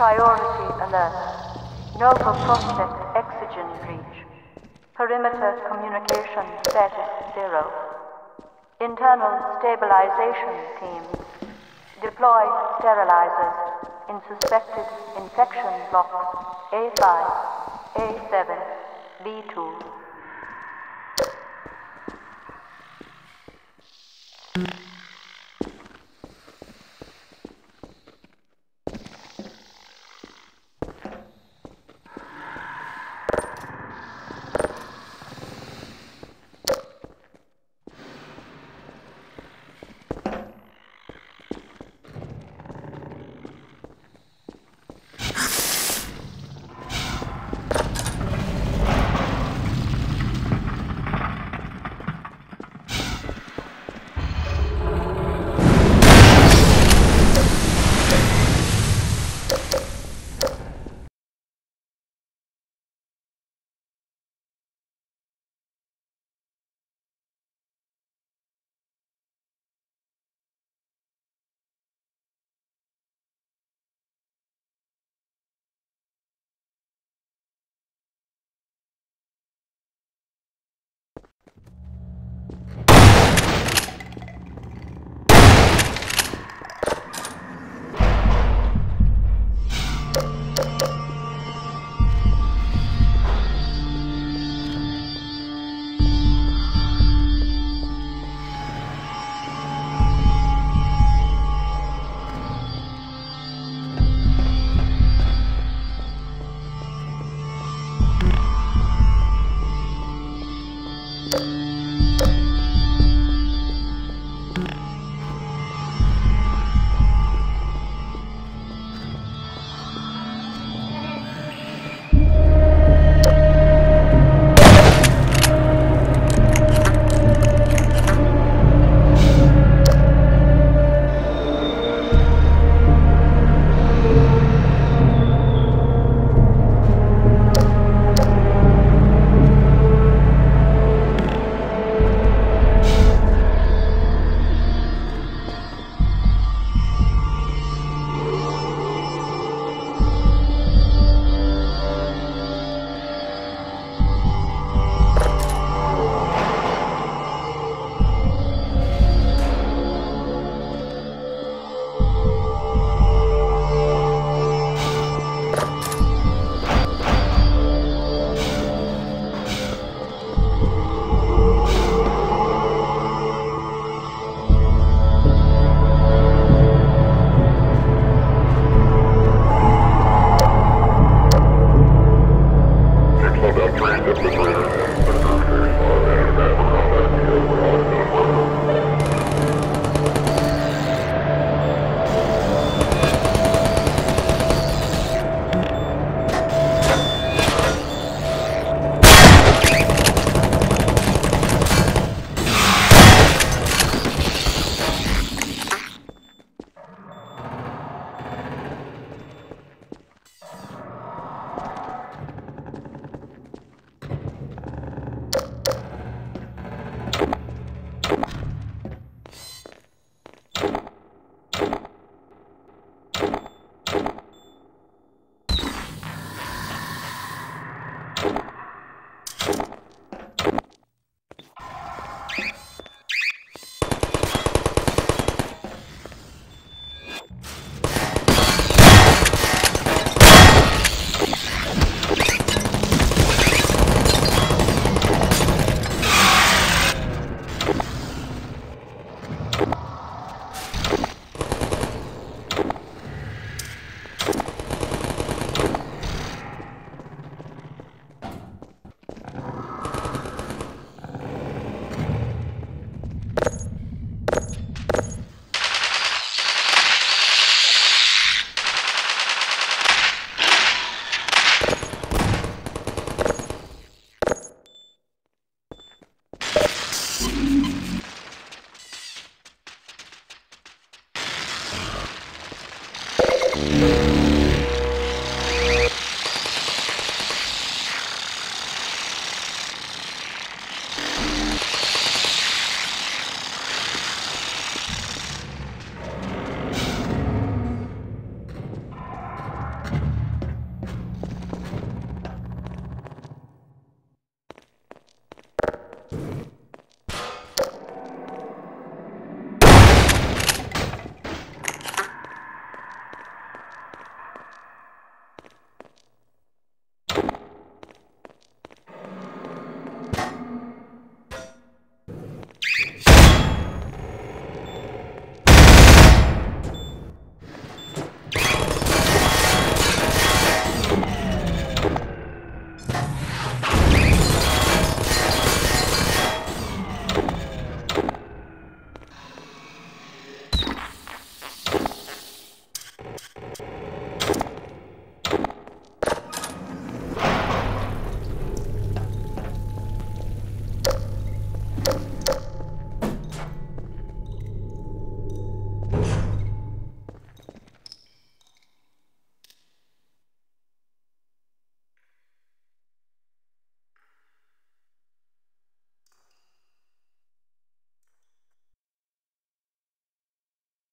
Priority alert. Nova Prospekt exogen breach. Perimeter communication status zero. Internal stabilization teams. Deploy sterilizers in suspected infection blocks A5, A7, B2,